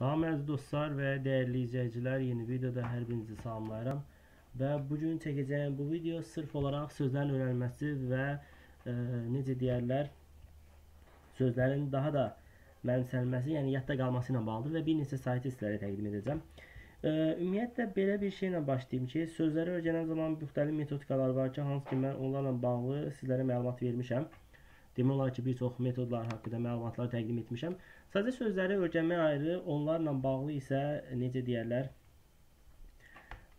Salam əziz dostlar və dəyərli izləyicilər, yeni videoda hər birinizi salamlayıram. Və bu gün çəkəcəyim bu video sırf olaraq sözlərin öyrənilməsi və e, necə deyərlər, sözlərin daha da mənimsənilməsi, yəni yadda qalması ilə bağlıdır və bir neçə saytı sizlərə təqdim edəcəm. E, ümumiyyətlə belə bir şeylə başlayayım ki, sözləri öyrənən zaman müxtəlif metodikalar var ki, hansı ki mən onlarla bağlı sizlərə məlumat vermişəm. Demək olar ki, bir çox metodlar haqqında məlumatlar təqdim etmişəm. Sadəcə sözləri öyrənmək ayrı, onlarla bağlı isə necə deyərlər,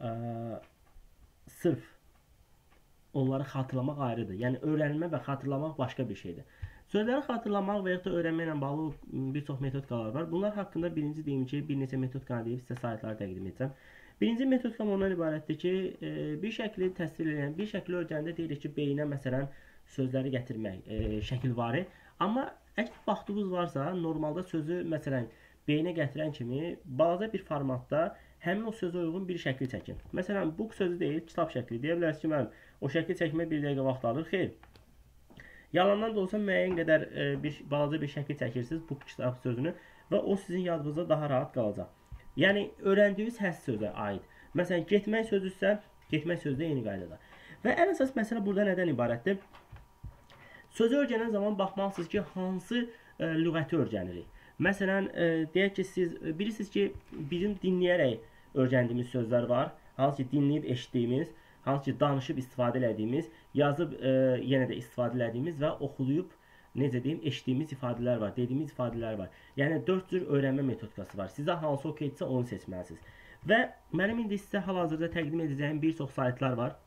ə, sırf onları xatırlamaq ayrıdır. Yəni öyrənmə və xatırlamaq başqa bir şeydir. Sözləri xatırlamaq və ya da öyrənməklə bağlı bir çox metodikalar var. Bunlar haqqında birinci deyim ki, bir neçə metodika deyib sizə saytları təqdim edəcəm. Birinci metodikam ondan ibarətdir ki, bir şəkli təsvir edən, bir şəkli öyrənəndə deyirik ki, beyinə məsələn sözləri gətirmək e, şəkilvari. Amma əgər vaxtınız varsa, normalda sözü məsələn beyinə gətirən kimi balaca bir formatda həmin o sözə uyğun bir şəkil çəkin. Məsələn, book sözü deyil, kitab şəkli. Deyə bilərsiniz ki, mən o şəkli çəkmək 1 dəqiqə vaxt alır. Xeyr. Yalandan da olsa müəyyən qədər e, bir balaca bir şəkil çəkirsiniz book kitab sözünü və o sizin yadınızda daha rahat qalacaq. Yəni öyrəndiyiniz həss sözə aid. Məsələn, getmək sözüsə, getmək sözü də eyni qaydada. Və ən əsas məsələ burada nədən ibarətdir? Sözü öyrənən zaman baxmalısınız ki, hansı ə, e, lüğəti öyrənirik. Məsələn, ə, e, deyək ki, siz bilirsiniz ki, bizim dinləyərək öyrəndiyimiz sözlər var, hansı ki, dinləyib eşitdiyimiz, hansı ki, danışıb istifadə elədiyimiz, yazıb ə, e, yenə də istifadə elədiyimiz və oxuyub necə deyim, eşitdiyimiz ifadələr var, dediyimiz ifadələr var. Yəni 4 cür öyrənmə metodikası var. Sizə hansı okeydirsə onu seçməlisiniz. Və mənim indi sizə hal-hazırda təqdim edəcəyim bir çox saytlar var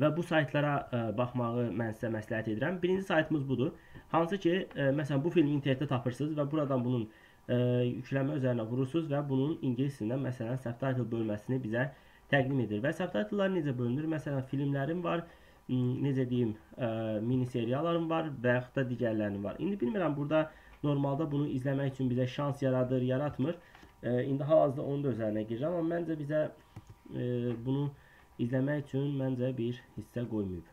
və bu saytlara ə, e, baxmağı mən sizə məsləhət edirəm. Birinci saytımız budur. Hansı ki, ə, e, məsələn bu filmi internetdə tapırsınız və buradan bunun ə, e, yüklənmə üzərinə vurursunuz və bunun ingilis dilindən məsələn subtitle bölməsini bizə təqdim edir. Və subtitlelar necə bölünür? Məsələn, filmlərim var, necə deyim, ə, mini seriallarım var və yaxud da digərlərinin var. İndi bilmirəm burada normalda bunu izləmək üçün bizə şans yaradır, yaratmır. Ə, indi hal-hazırda onun da üzərinə girirəm, amma məncə bizə ə, bunu izləmək üçün məncə bir hissə qoymayıb.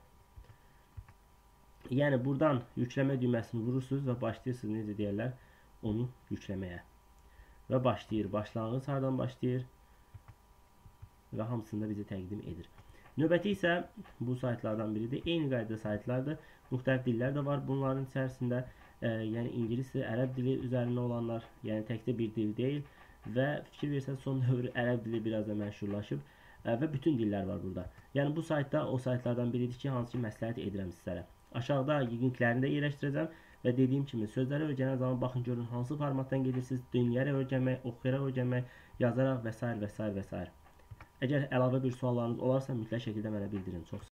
Yəni buradan yükləmə düyməsini vurursunuz və başlayırsınız necə deyirlər onu yükləməyə. Və başlayır. Başlanğıc hardan başlayır? Və hamısını da bizə təqdim edir. Növbəti isə bu saytlardan biridir. Eyni qayda saytlardır. Müxtəlif dillər də var bunların içərisində. E, yəni ingilis dili, ərəb dili üzərində olanlar, yəni təkcə bir dil deyil və fikir versəz son dövr ərəb dili biraz da məşhurlaşıb və bütün dillər var burada. Yəni bu saytda o saytlardan biridir ki, hansı ki məsləhət edirəm sizlərə. Aşağıda linklərini də yerləşdirəcəm və dediyim kimi sözləri öyrənən zaman baxın görün hansı formatdan gedirsiniz, dinləyərək öyrənmək, oxuyaraq öyrənmək, yazaraq və s. və s. və s. Əgər əlavə bir suallarınız olarsa mütləq şəkildə mənə bildirin. Çox